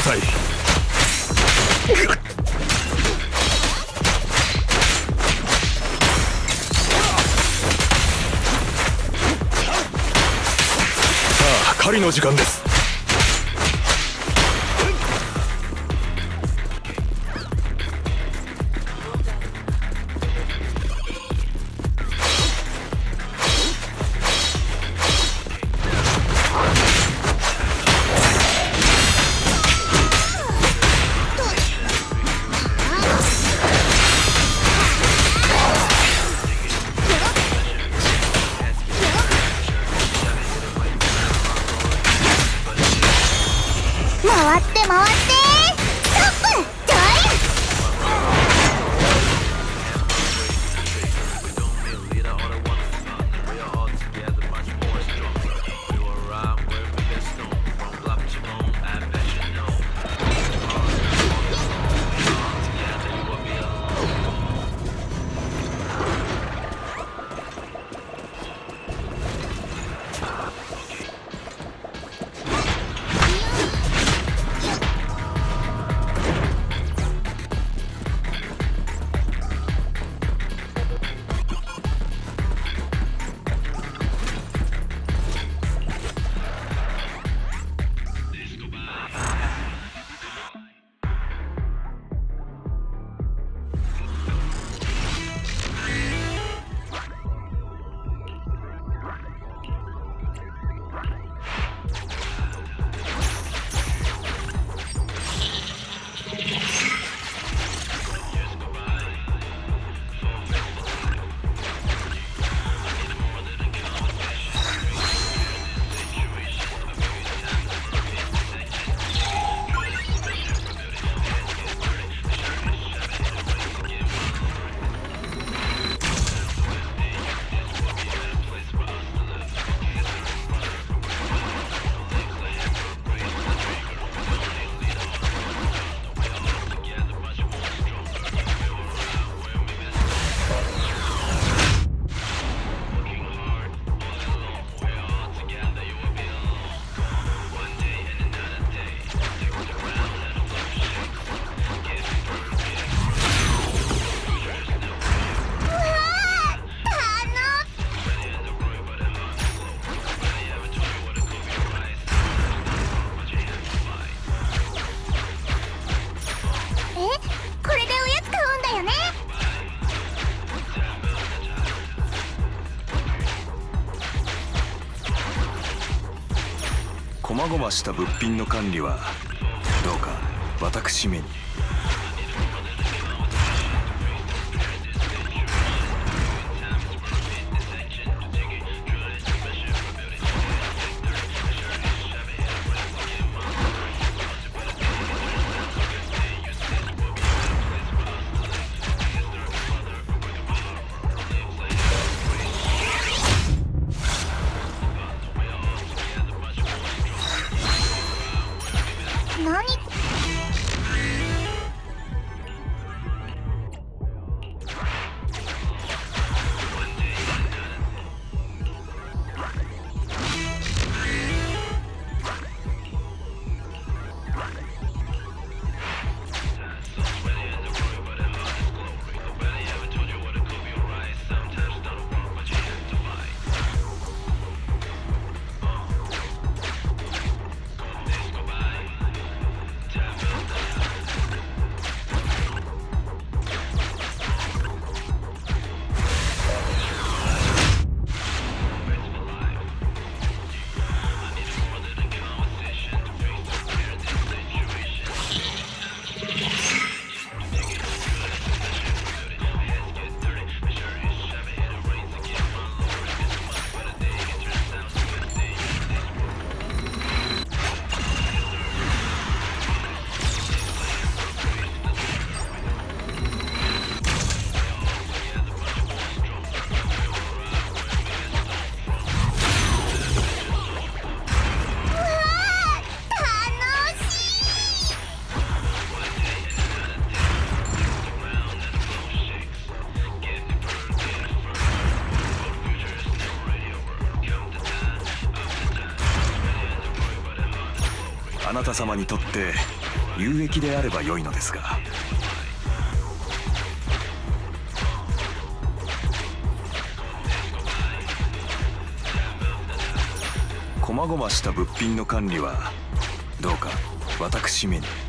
さあ狩りの時間です。ってストップ細々した物品の管理はどうか私めに。様にとって有益であれば良いのですが細々した物品の管理はどうか私めに。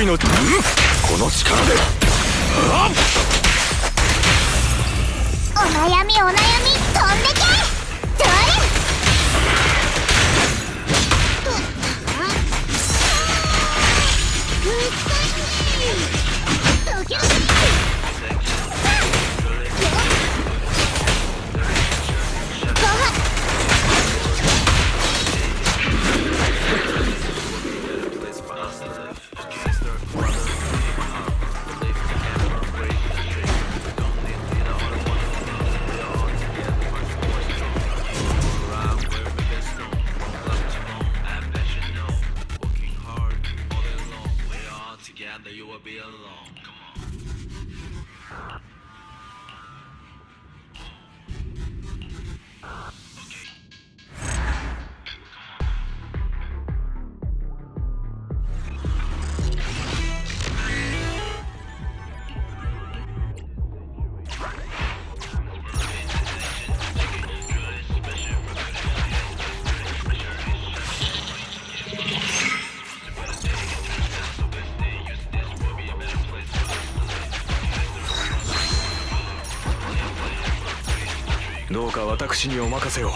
人の、うんこの力でお悩みお悩み飛んでけ！will be alone. Come on. どうか私にお任せを。